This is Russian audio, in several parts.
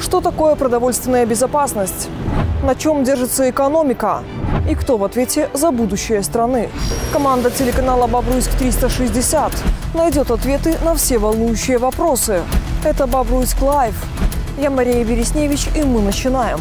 Что такое продовольственная безопасность? На чем держится экономика? И кто в ответе за будущее страны? Команда телеканала «Бобруйск-360» найдет ответы на все волнующие вопросы. Это «Бобруйск Лайв». Я Мария Бересневич, и мы начинаем.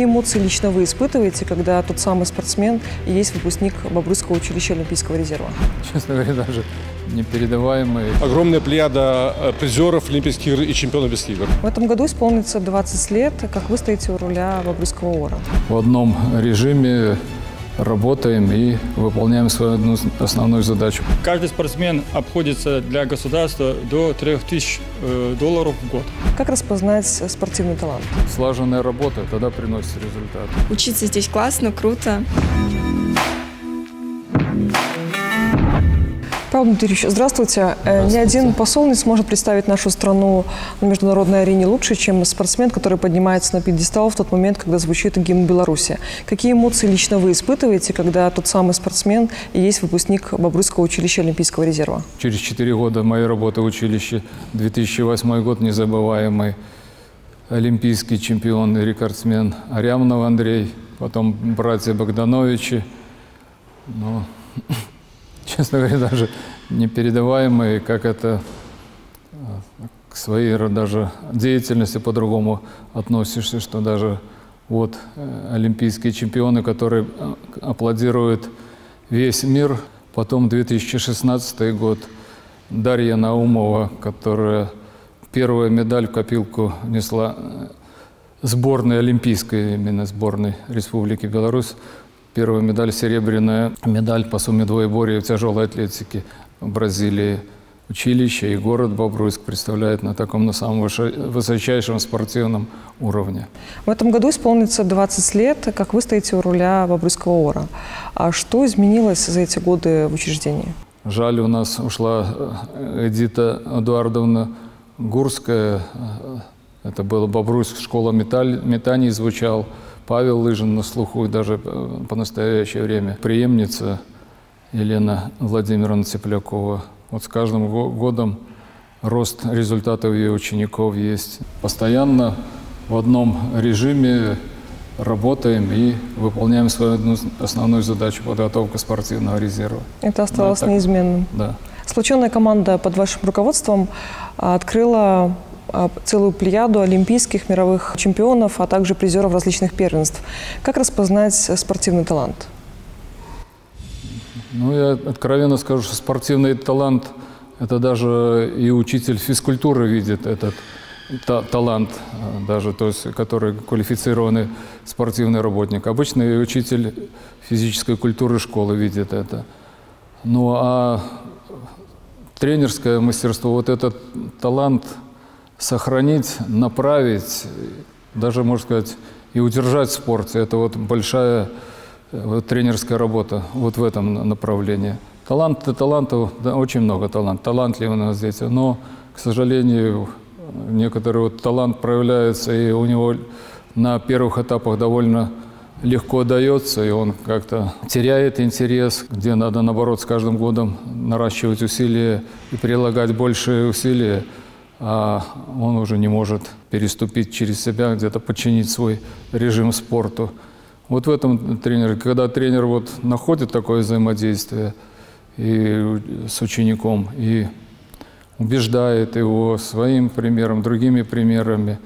Какие эмоции лично вы испытываете, когда тот самый спортсмен и есть выпускник Бобруйского училища Олимпийского резерва? Честно говоря, даже непередаваемые. Огромная плеяда э, призеров Олимпийских игр и чемпионов Олимпийских игр. В этом году исполнится 20 лет, как вы стоите у руля Бобруйского ОРа. В одном режиме работаем и выполняем свою одну основную задачу. Каждый спортсмен обходится для государства до 3000 э, долларов в год. Как распознать спортивный талант? Слаженная работа тогда приносит результат. Учиться здесь классно, круто. Павел Дмитриевич, здравствуйте. Э, Ни один посол не сможет представить нашу страну на международной арене лучше, чем спортсмен, который поднимается на пьедестал в тот момент, когда звучит гимн Беларуси. Какие эмоции лично вы испытываете, когда тот самый спортсмен и есть выпускник Бобруйского училища Олимпийского резерва? Через 4 года моей работы в училище, 2008 год незабываемый, олимпийский чемпион и рекордсмен Арямнов Андрей, потом братья Богдановичи. Ну, честно говоря, даже непередаваемые, как это э, к своей даже деятельности по-другому относишься, что даже вот э, олимпийские чемпионы, которые э, аплодируют весь мир. Потом 2016 год Дарья Наумова, которая первую медаль в копилку несла сборной олимпийской, именно сборной Республики Беларусь, Первая медаль серебряная, медаль по сумме двоеборья в тяжелой атлетике в Бразилии. Училище и город Бобруйск представляет на таком, на самом высочайшем спортивном уровне. В этом году исполнится 20 лет, как вы стоите у руля Бобруйского ОРа. А что изменилось за эти годы в учреждении? Жаль, у нас ушла э, Эдита Эдуардовна Гурская. Это было Бобруйск, школа металь, метаний звучал. Павел Лыжин на слуху даже э, по настоящее время. Преемница Елена Владимировна Теплякова. Вот с каждым годом рост результатов ее учеников есть. Постоянно в одном режиме работаем и выполняем свою основную задачу подготовка спортивного резерва. Это осталось да, так, неизменным. Да. Случайная команда под вашим руководством а, открыла целую плеяду олимпийских мировых чемпионов, а также призеров различных первенств. Как распознать спортивный талант? Ну, я откровенно скажу, что спортивный талант – это даже и учитель физкультуры видит этот та талант, а, даже, то есть, который квалифицированный спортивный работник. Обычный учитель физической культуры школы видит это. Ну, а тренерское мастерство, вот этот талант – сохранить, направить, даже, можно сказать, и удержать в спорте. Это вот большая э, вот, тренерская работа вот в этом направлении. Талант, талантов, да, очень много талантов, талантливые у нас дети, но, к сожалению, некоторый вот талант проявляется, и у него на первых этапах довольно легко дается, и он как-то теряет интерес, где надо, наоборот, с каждым годом наращивать усилия и прилагать большие усилия а он уже не может переступить через себя, где-то подчинить свой режим спорту. Вот в этом тренер, когда тренер вот находит такое взаимодействие и с учеником и убеждает его своим примером, другими примерами,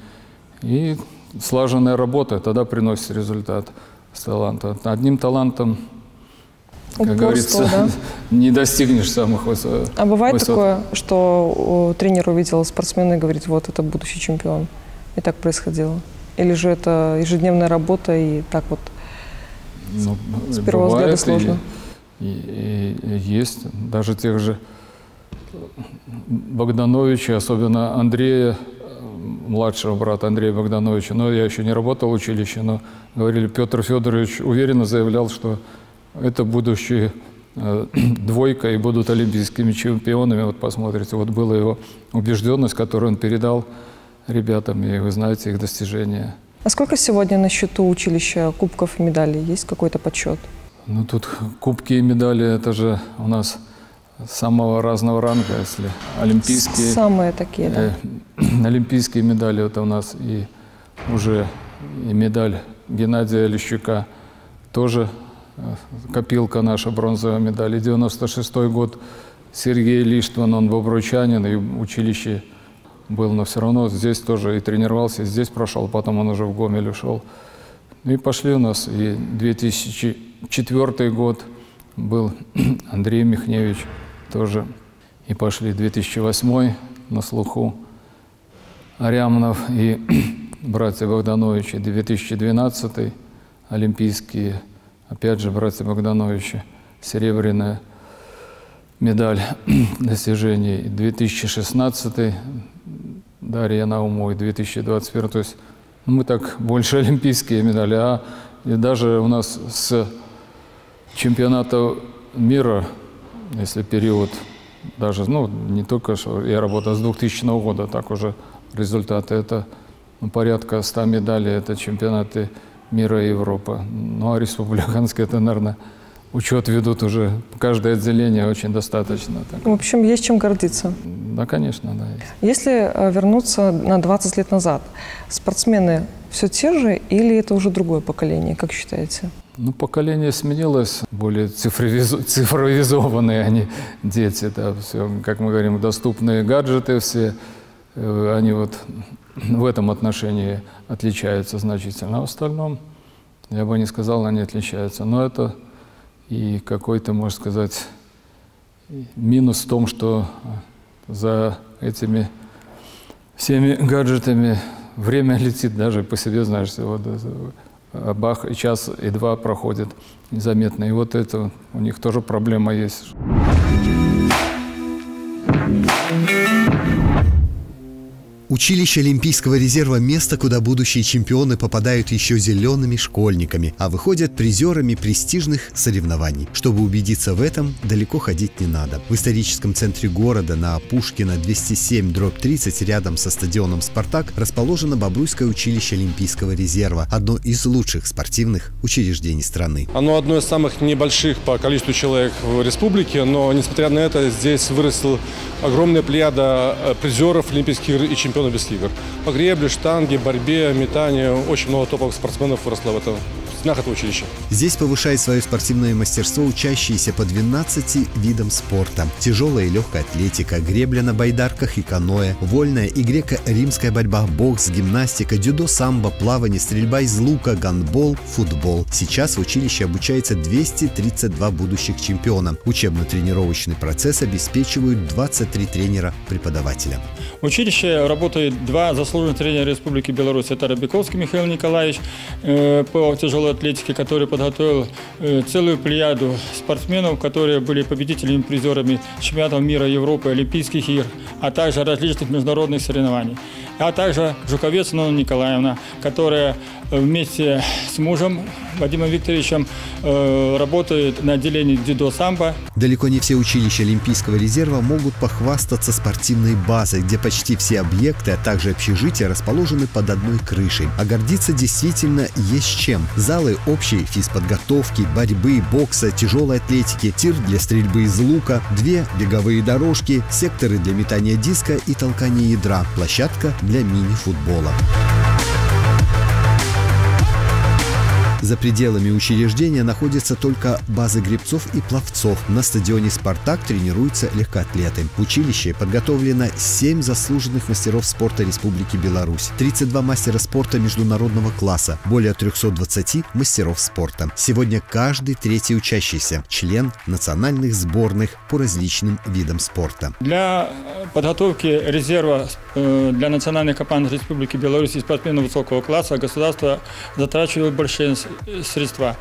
и слаженная работа тогда приносит результат с талантом. Одним талантом как Упорство, говорится, да? не достигнешь самых высот. А бывает высот. такое, что тренер увидел спортсмена и говорит, вот это будущий чемпион. И так происходило? Или же это ежедневная работа и так вот ну, с первого взгляда сложно? И, и, и есть даже тех же Богдановича, особенно Андрея, младшего брата Андрея Богдановича. Но я еще не работал в училище, но говорили, Петр Федорович уверенно заявлял, что это будущие э, двойка и будут олимпийскими чемпионами. Вот посмотрите, вот была его убежденность, которую он передал ребятам, и вы знаете их достижения. А сколько сегодня на счету училища кубков и медалей? Есть какой-то подсчет? Ну, тут кубки и медали, это же у нас самого разного ранга, если олимпийские... Самые такие, да. Э, олимпийские медали, это у нас и уже и медаль Геннадия Лещука, тоже копилка наша бронзовая медаль. И 96 год Сергей Лиштван, он бобручанин, и училище был, но все равно здесь тоже и тренировался, и здесь прошел, потом он уже в Гомель ушел. И пошли у нас, и 2004 год был Андрей Михневич тоже, и пошли 2008 на слуху Арямнов и братья Богдановичи, 2012 олимпийские, опять же, братья Богдановичи, серебряная медаль достижений 2016, Дарья Наумой 2021. То есть ну, мы так больше олимпийские медали, а и даже у нас с чемпионата мира, если период даже, ну, не только, что я работал с 2000 года, так уже результаты, это ну, порядка 100 медалей, это чемпионаты мира и Европы. Ну, а республиканские, это, наверное, учет ведут уже каждое отделение очень достаточно. Так. В общем, есть чем гордиться. Да, конечно, да. Есть. Если э, вернуться на 20 лет назад, спортсмены все те же или это уже другое поколение, как считаете? Ну, поколение сменилось, более цифровизо цифровизованные они дети, да, все, как мы говорим, доступные гаджеты все, э, они вот в этом отношении отличаются значительно. А в остальном, я бы не сказал, они отличаются. Но это и какой-то, можно сказать, минус в том, что за этими всеми гаджетами время летит, даже по себе знаешь, вот, а бах, и час, и два проходит незаметно. И вот это у них тоже проблема есть. Училище Олимпийского резерва – место, куда будущие чемпионы попадают еще зелеными школьниками, а выходят призерами престижных соревнований. Чтобы убедиться в этом, далеко ходить не надо. В историческом центре города на Пушкина 207 дробь 30 рядом со стадионом «Спартак» расположено Бобруйское училище Олимпийского резерва, одно из лучших спортивных учреждений страны. Оно одно из самых небольших по количеству человек в республике, но несмотря на это здесь выросла огромная плеяда э, призеров Олимпийских и чемпионов без игр. По гребле, штанге, борьбе, метанию. Очень много топовых спортсменов выросло в этом стенах этого училища. Здесь повышает свое спортивное мастерство учащиеся по 12 видам спорта. Тяжелая и легкая атлетика, гребля на байдарках и каноэ, вольная и греко-римская борьба, бокс, гимнастика, дюдо, самбо, плавание, стрельба из лука, гандбол, футбол. Сейчас в училище обучается 232 будущих чемпиона. Учебно-тренировочный процесс обеспечивают 23 тренера-преподавателя. В училище работает два заслуженных тренера Республики Беларусь. Это Рабиковский Михаил Николаевич э, по тяжелой атлетике, который подготовил э, целую плеяду спортсменов, которые были победителями, призерами чемпионатов мира, Европы, Олимпийских игр, а также различных международных соревнований. А также Жуковец Нона Николаевна, которая вместе с мужем Вадимом Викторовичем э, работает на отделении дзюдо-самбо. Далеко не все училища Олимпийского резерва могут похвастаться спортивной базой, где почти все объекты, а также общежития расположены под одной крышей. А гордиться действительно есть чем. Залы общей физподготовки, борьбы, бокса, тяжелой атлетики, тир для стрельбы из лука, две беговые дорожки, секторы для метания диска и толкания ядра, площадка для мини-футбола. За пределами учреждения находятся только базы гребцов и пловцов. На стадионе «Спартак» тренируются легкоатлеты. В училище подготовлено 7 заслуженных мастеров спорта Республики Беларусь, 32 мастера спорта международного класса, более 320 мастеров спорта. Сегодня каждый третий учащийся – член национальных сборных по различным видам спорта. Для подготовки резерва э, для национальных команд Республики Беларусь и спортсменов высокого класса государство затрачивает большие средства.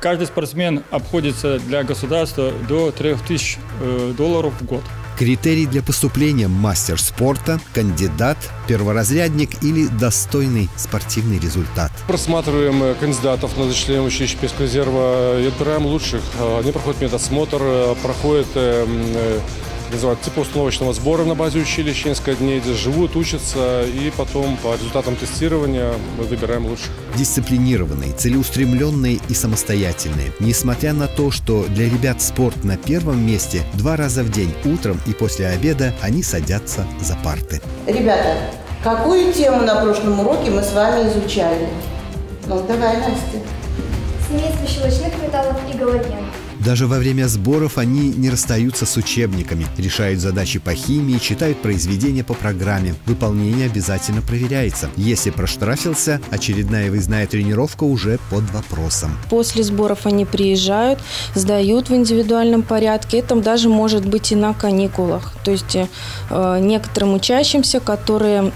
Каждый спортсмен обходится для государства до 3000 э, долларов в год. Критерий для поступления – мастер спорта, кандидат, перворазрядник или достойный спортивный результат. Просматриваем э, кандидатов на зачисление училища Пеского резерва и отбираем лучших. Они проходят медосмотр, э, проходят организовать типа установочного сбора на базе училища несколько дней, здесь живут, учатся, и потом по результатам тестирования мы выбираем лучших. Дисциплинированные, целеустремленные и самостоятельные. Несмотря на то, что для ребят спорт на первом месте, два раза в день, утром и после обеда, они садятся за парты. Ребята, какую тему на прошлом уроке мы с вами изучали? Ну, давай, Настя. Семейство щелочных металлов и галоген. Даже во время сборов они не расстаются с учебниками, решают задачи по химии, читают произведения по программе. Выполнение обязательно проверяется. Если проштрафился, очередная выездная тренировка уже под вопросом. После сборов они приезжают, сдают в индивидуальном порядке. Это даже может быть и на каникулах. То есть э, некоторым учащимся, которые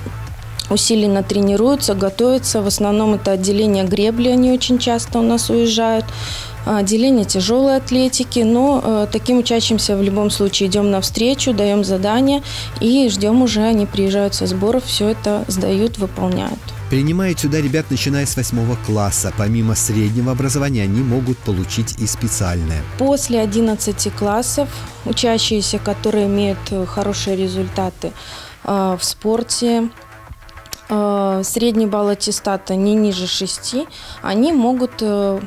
усиленно тренируются, готовятся. В основном это отделение гребли, они очень часто у нас уезжают. Отделение тяжелой атлетики, но э, таким учащимся в любом случае идем навстречу, даем задания и ждем уже, они приезжают со сборов, все это сдают, выполняют. Принимают сюда ребят, начиная с восьмого класса. Помимо среднего образования, они могут получить и специальное. После 11 классов учащиеся, которые имеют э, хорошие результаты э, в спорте, средний балл аттестата не ниже 6, они могут э,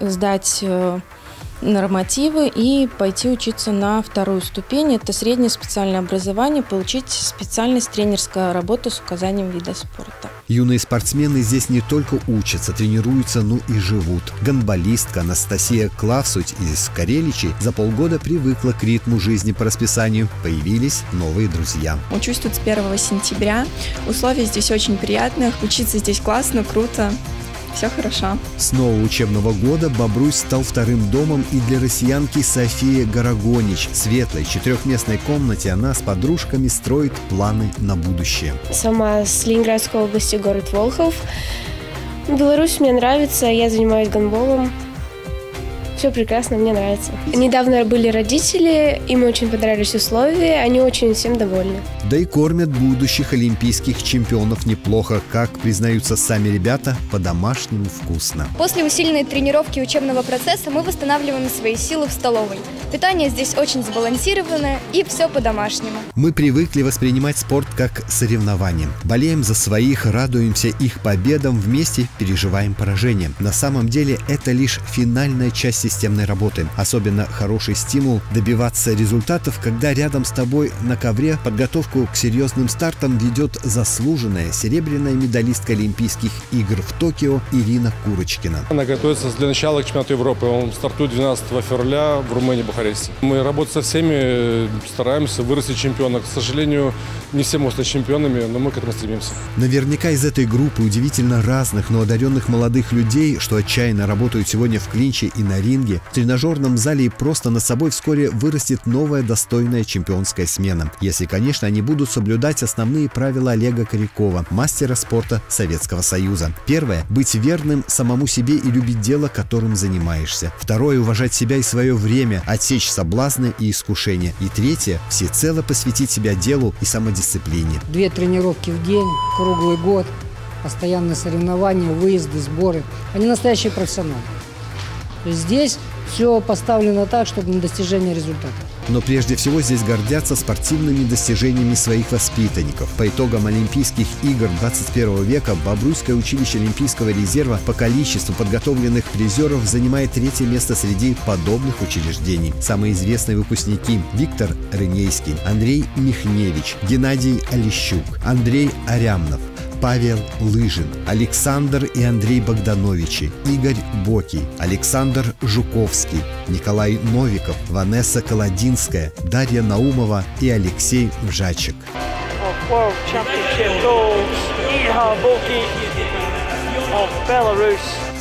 сдать э, нормативы и пойти учиться на вторую ступень. Это среднее специальное образование, получить специальность тренерская работа с указанием вида спорта. Юные спортсмены здесь не только учатся, тренируются, но и живут. Гонболистка Анастасия Клавсуть из Кареличи за полгода привыкла к ритму жизни по расписанию. Появились новые друзья. Учусь тут с 1 сентября. Условия здесь очень приятные. Учиться здесь классно, круто. Все хорошо. С нового учебного года Бобруйск стал вторым домом и для россиянки Софии Горогонич. В светлой четырехместной комнате она с подружками строит планы на будущее. Сама с Ленинградской области, город Волхов. Беларусь мне нравится, я занимаюсь гандболом. Все прекрасно, мне нравится. Недавно были родители, им очень понравились условия, они очень всем довольны. Да и кормят будущих олимпийских чемпионов неплохо, как признаются сами ребята, по-домашнему вкусно. После усиленной тренировки учебного процесса мы восстанавливаем свои силы в столовой. Питание здесь очень сбалансированное и все по-домашнему. Мы привыкли воспринимать спорт как соревнование. Болеем за своих, радуемся их победам, вместе переживаем поражение. На самом деле это лишь финальная часть системной работы. Особенно хороший стимул добиваться результатов, когда рядом с тобой на ковре подготовку к серьезным стартам ведет заслуженная серебряная медалистка Олимпийских игр в Токио Ирина Курочкина. Она готовится для начала к чемпионату Европы. Он стартует 12 февраля в Румынии, Бухаресте. Мы работаем со всеми, стараемся вырастить чемпиона. К сожалению, не все могут стать чемпионами, но мы к этому стремимся. Наверняка из этой группы удивительно разных, но одаренных молодых людей, что отчаянно работают сегодня в клинче и на ринге, ринге, в тренажерном зале и просто над собой вскоре вырастет новая достойная чемпионская смена. Если, конечно, они будут соблюдать основные правила Олега Корякова, мастера спорта Советского Союза. Первое – быть верным самому себе и любить дело, которым занимаешься. Второе – уважать себя и свое время, отсечь соблазны и искушения. И третье – всецело посвятить себя делу и самодисциплине. Две тренировки в день, круглый год, постоянные соревнования, выезды, сборы. Они настоящие профессионалы. Здесь все поставлено так, чтобы на достижение результата. Но прежде всего здесь гордятся спортивными достижениями своих воспитанников. По итогам Олимпийских игр 21 века Бобруйское училище Олимпийского резерва по количеству подготовленных призеров занимает третье место среди подобных учреждений. Самые известные выпускники – Виктор Рынейский, Андрей Михневич, Геннадий Олещук, Андрей Арямнов, Павел Лыжин, Александр и Андрей Богдановичи, Игорь Боки, Александр Жуковский, Николай Новиков, Ванесса Колодинская, Дарья Наумова и Алексей Мжачек.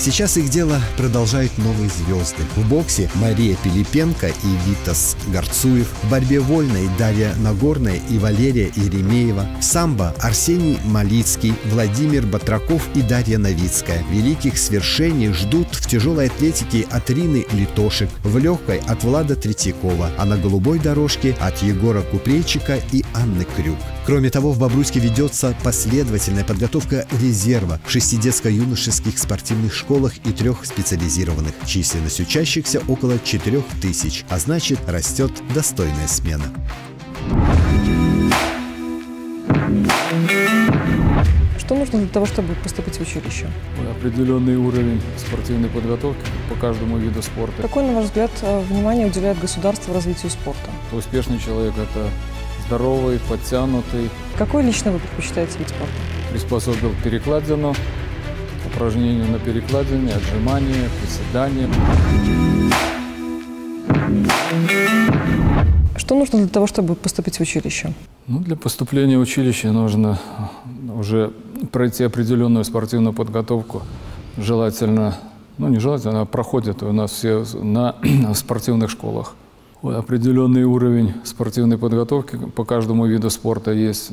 Сейчас их дело продолжают новые звезды. В боксе Мария Пилипенко и Витас Горцуев. В борьбе вольной Дарья Нагорная и Валерия Еремеева. В самбо Арсений Малицкий, Владимир Батраков и Дарья Новицкая. Великих свершений ждут в тяжелой атлетике от Рины Литошек, в легкой от Влада Третьякова, а на голубой дорожке от Егора Купрейчика и Анны Крюк. Кроме того, в Бобруйске ведется последовательная подготовка резерва в шести детско-юношеских спортивных школах и трех специализированных. Численность учащихся около 4 тысяч, а значит растет достойная смена. Что нужно для того, чтобы поступить в училище? Определенный уровень спортивной подготовки по каждому виду спорта. Какой, на ваш взгляд, э, внимание уделяет государство развитию спорта? Успешный человек – это здоровый, подтянутый. Какой лично вы предпочитаете вид спорта? Приспособил перекладину, упражнения на перекладине, отжимания, приседания. Что нужно для того, чтобы поступить в училище? Ну, для поступления в училище нужно уже пройти определенную спортивную подготовку. Желательно, ну не желательно, а проходят у нас все на спортивных школах. Определенный уровень спортивной подготовки по каждому виду спорта есть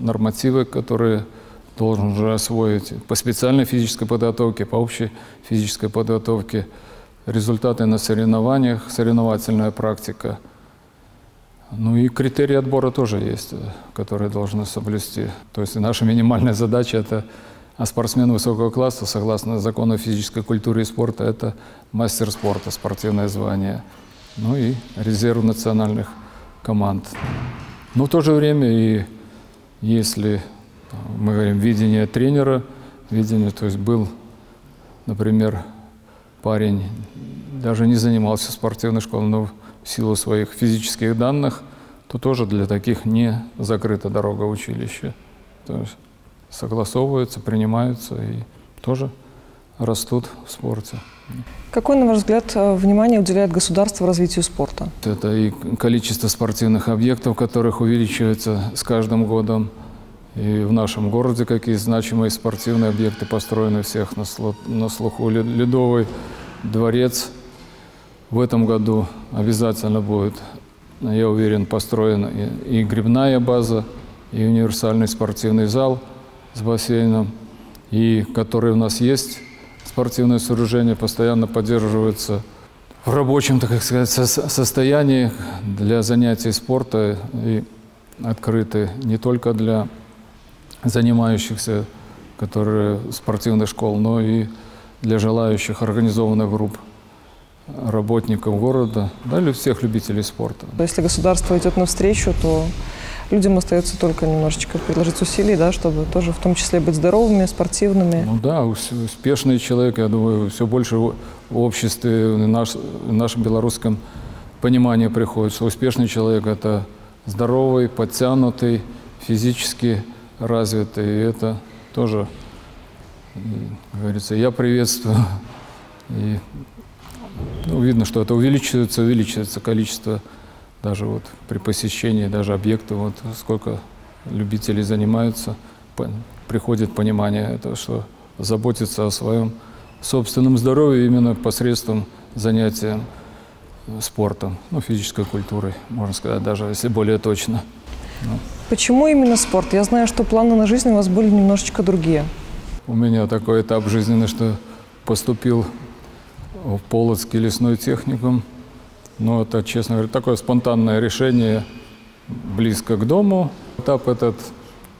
нормативы, которые должен уже освоить по специальной физической подготовке, по общей физической подготовке, результаты на соревнованиях, соревновательная практика – ну и критерии отбора тоже есть, которые должны соблюсти. То есть наша минимальная задача – это а спортсмен высокого класса, согласно закону физической культуры и спорта, это мастер спорта, спортивное звание. Ну и резерв национальных команд. Но в то же время и если мы говорим видение тренера, видение, то есть был, например, парень, даже не занимался спортивной школой, но в силу своих физических данных, то тоже для таких не закрыта дорога училища. То есть согласовываются, принимаются и тоже растут в спорте. Какое, на ваш взгляд, э, внимание уделяет государство развитию спорта? Это и количество спортивных объектов, которых увеличивается с каждым годом. И в нашем городе какие значимые спортивные объекты построены всех на, слуху. Ледовый дворец – в этом году обязательно будет, я уверен, построена и, и грибная база, и универсальный спортивный зал с бассейном, и который у нас есть, спортивное сооружение постоянно поддерживается в рабочем, так сказать, состоянии для занятий спорта и открыты не только для занимающихся, которые спортивных школ, но и для желающих организованных групп работников города, да, или всех любителей спорта. Если государство идет навстречу, то людям остается только немножечко приложить усилий, да, чтобы тоже в том числе быть здоровыми, спортивными. Ну да, успешный человек, я думаю, все больше в обществе, в, наш, в нашем белорусском понимании приходит, успешный человек – это здоровый, подтянутый, физически развитый. И это тоже, говорится, я приветствую. И ну, видно, что это увеличивается, увеличивается количество даже вот при посещении даже объекта, вот сколько любителей занимаются, приходит понимание этого, что заботиться о своем собственном здоровье именно посредством занятия спортом, ну, физической культурой, можно сказать, даже если более точно. Ну. Почему именно спорт? Я знаю, что планы на жизнь у вас были немножечко другие. У меня такой этап жизненный, что поступил в Полоцкий лесной техникум. Но это, честно говоря, такое спонтанное решение близко к дому. Этап этот,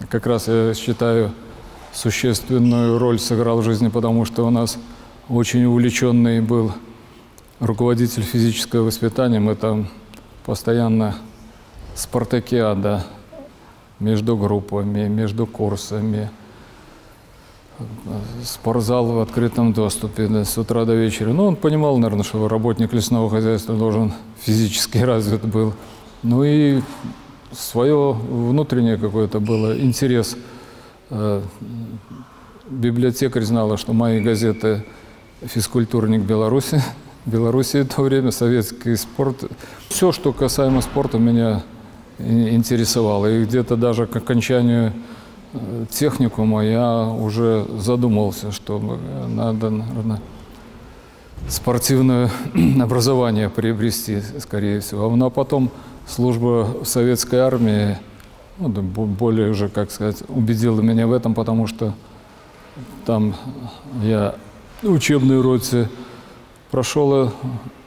как раз я считаю, существенную роль сыграл в жизни, потому что у нас очень увлеченный был руководитель физического воспитания. Мы там постоянно спартакиада между группами, между курсами – спортзал в открытом доступе да, с утра до вечера. Ну, он понимал, наверное, что работник лесного хозяйства должен физически развит был. Ну и свое внутреннее какое-то было интерес. Э, библиотекарь знала, что мои газеты «Физкультурник Беларуси», Беларуси в то время, советский спорт. Все, что касаемо спорта, меня интересовало. И где-то даже к окончанию техникума я уже задумался, что надо, наверное, спортивное образование приобрести, скорее всего. Ну, а потом служба в советской армии ну, более уже, как сказать, убедила меня в этом, потому что там я учебной роте прошел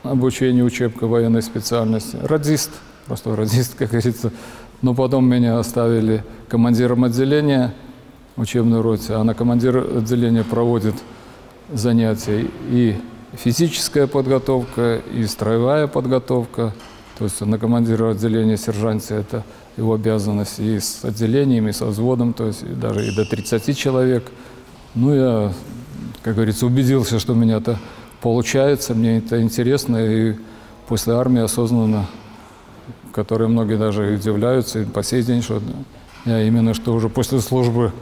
обучение, учебка военной специальности. Радист, просто радист, как говорится. Но потом меня оставили командиром отделения учебной роте, а на командир отделения проводит занятия и физическая подготовка, и строевая подготовка, То есть на командира отделения сержанте это его обязанность и с отделениями, и со взводом, то есть даже и до 30 человек. Ну, я, как говорится, убедился, что у меня это получается, мне это интересно, и после армии осознанно, которые многие даже удивляются, и по сей день, что я именно что уже после службы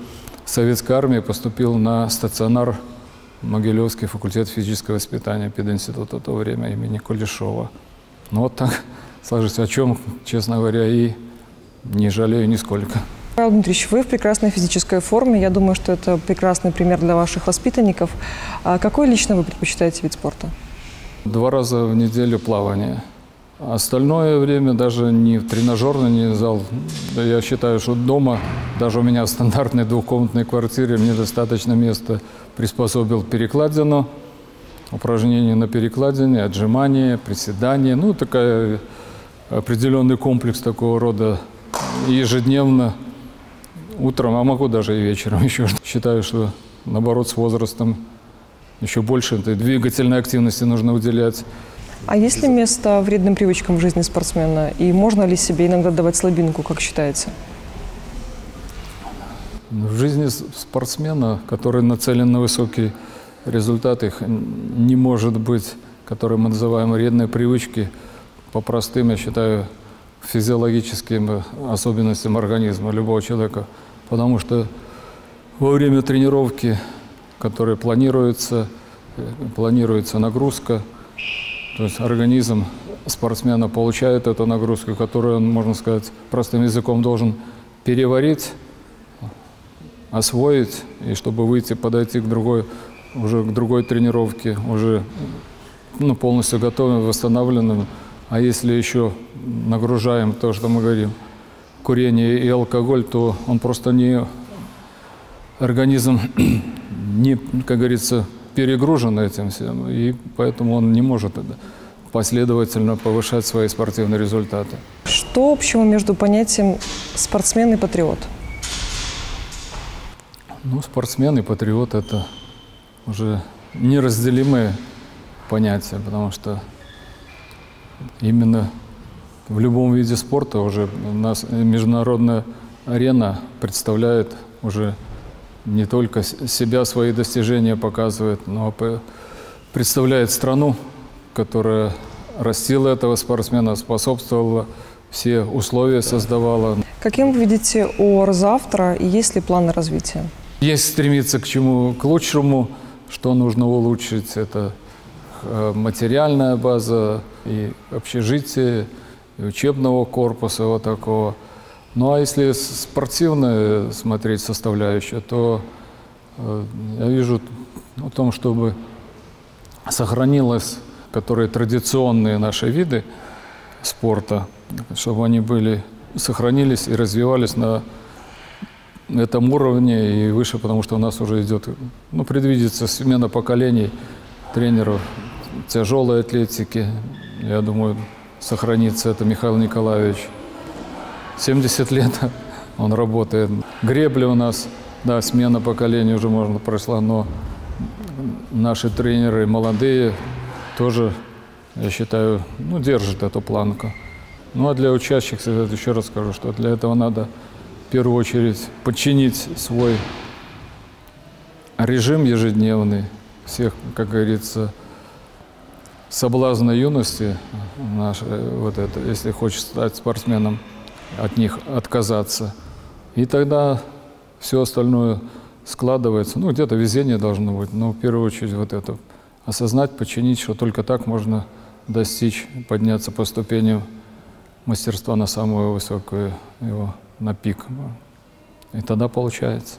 в советской армии поступил на стационар Могилевский факультет физического воспитания пединститута в то время имени Кулешова. Ну вот так сложилось, о чем, честно говоря, и не жалею нисколько. Павел Дмитриевич, вы в прекрасной физической форме. Я думаю, что это прекрасный пример для ваших воспитанников. А какой лично вы предпочитаете вид спорта? Два раза в неделю плавание. Остальное время даже не в тренажерный не зал. Я считаю, что дома, даже у меня в стандартной двухкомнатной квартире, мне достаточно места приспособил перекладину, упражнения на перекладине, отжимания, приседания. Ну, такая определенный комплекс такого рода ежедневно, утром, а могу даже и вечером еще. Считаю, что наоборот с возрастом еще больше этой двигательной активности нужно уделять. А есть ли место вредным привычкам в жизни спортсмена? И можно ли себе иногда давать слабинку, как считаете? В жизни спортсмена, который нацелен на высокий результат, их не может быть, которые мы называем вредные привычки, по простым, я считаю, физиологическим особенностям организма любого человека. Потому что во время тренировки, которая планируется, планируется нагрузка, то есть организм спортсмена получает эту нагрузку, которую он, можно сказать, простым языком должен переварить, освоить, и чтобы выйти, подойти к другой, уже к другой тренировке, уже ну, полностью готовым, восстановленным. А если еще нагружаем то, что мы говорим, курение и алкоголь, то он просто не организм не, как говорится, перегружен этим всем, и поэтому он не может последовательно повышать свои спортивные результаты. Что общего между понятием спортсмен и патриот? Ну, спортсмен и патриот – это уже неразделимые понятия, потому что именно в любом виде спорта уже у нас международная арена представляет уже не только себя, свои достижения показывает, но представляет страну, которая растила этого спортсмена, способствовала, все условия создавала. Каким вы видите ОР завтра и есть ли планы развития? Есть стремиться к чему? К лучшему. Что нужно улучшить? Это э, материальная база и общежитие, и учебного корпуса вот такого. Ну а если спортивно смотреть составляющую, то э, я вижу в том, чтобы сохранилось, которые традиционные наши виды спорта, чтобы они были, сохранились и развивались на этом уровне и выше, потому что у нас уже идет, ну, предвидится смена поколений тренеров тяжелой атлетики. Я думаю, сохранится это Михаил Николаевич. 70 лет он работает. Гребли у нас, да, смена поколений уже, можно, прошла, но наши тренеры молодые тоже, я считаю, ну, держат эту планку. Ну, а для учащихся, еще раз скажу, что для этого надо в первую очередь подчинить свой режим ежедневный, всех, как говорится, соблазна юности, наш, вот это, если хочешь стать спортсменом, от них отказаться. И тогда все остальное складывается. Ну, где-то везение должно быть, но в первую очередь вот это. Осознать, починить, что только так можно достичь, подняться по ступеням мастерства на самую высокую его, на пик. И тогда получается.